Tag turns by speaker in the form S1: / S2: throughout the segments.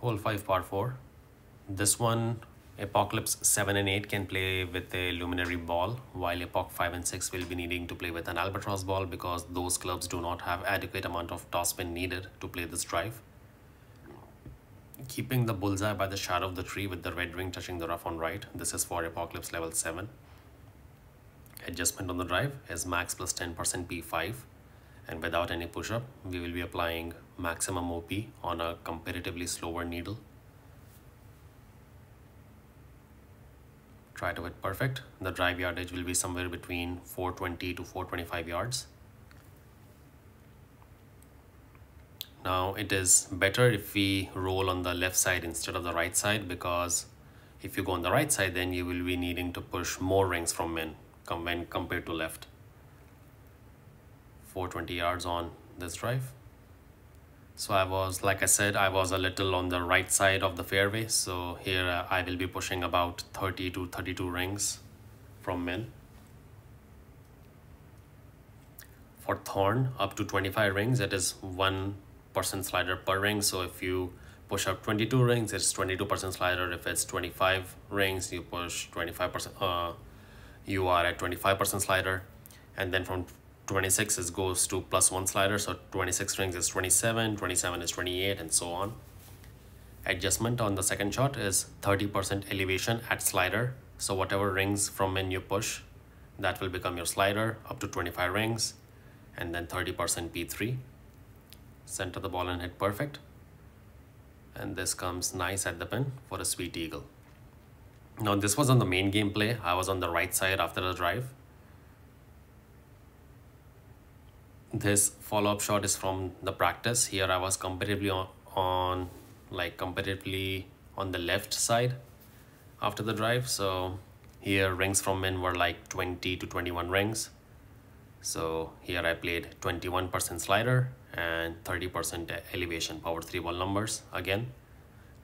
S1: Hole 5 par 4. This one, Apocalypse 7 and 8 can play with a Luminary ball, while Apoc 5 and 6 will be needing to play with an Albatross ball because those clubs do not have adequate amount of topspin needed to play this drive. Keeping the bullseye by the shadow of the tree with the red ring touching the rough on right. This is for Apocalypse level 7. Adjustment on the drive is max plus 10% P5 and without any push-up we will be applying maximum OP on a comparatively slower needle. Try to hit perfect. The drive yardage will be somewhere between 420 to 425 yards. Now it is better if we roll on the left side instead of the right side because if you go on the right side then you will be needing to push more rings from min when compared to left. 420 yards on this drive. So I was, like I said, I was a little on the right side of the fairway. So here uh, I will be pushing about 30 to 32 rings from min. For Thorn, up to 25 rings, it is 1% slider per ring. So if you push up 22 rings, it's 22% slider. If it's 25 rings, you push 25%, uh, you are at 25% slider. And then from 26 is goes to plus one slider so 26 rings is 27 27 is 28 and so on. Adjustment on the second shot is 30% elevation at slider. So whatever rings from when you push that will become your slider up to 25 rings and then 30% P3 center the ball and hit perfect. And this comes nice at the pin for a sweet eagle. Now this was on the main gameplay. I was on the right side after the drive this follow-up shot is from the practice. Here i was comparatively on, on like comparatively on the left side after the drive. So here rings from min were like 20 to 21 rings. So here i played 21% slider and 30% elevation power three ball numbers again.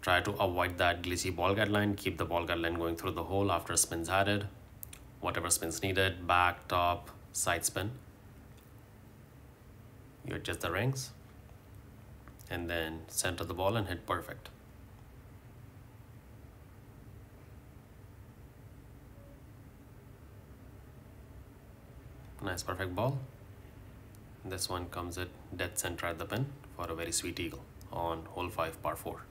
S1: Try to avoid that glitchy ball guideline keep the ball guideline going through the hole after spins added. Whatever spins needed back top side spin you adjust the rings and then center the ball and hit perfect. Nice perfect ball. This one comes at dead center at the pin for a very sweet eagle on hole 5 par 4.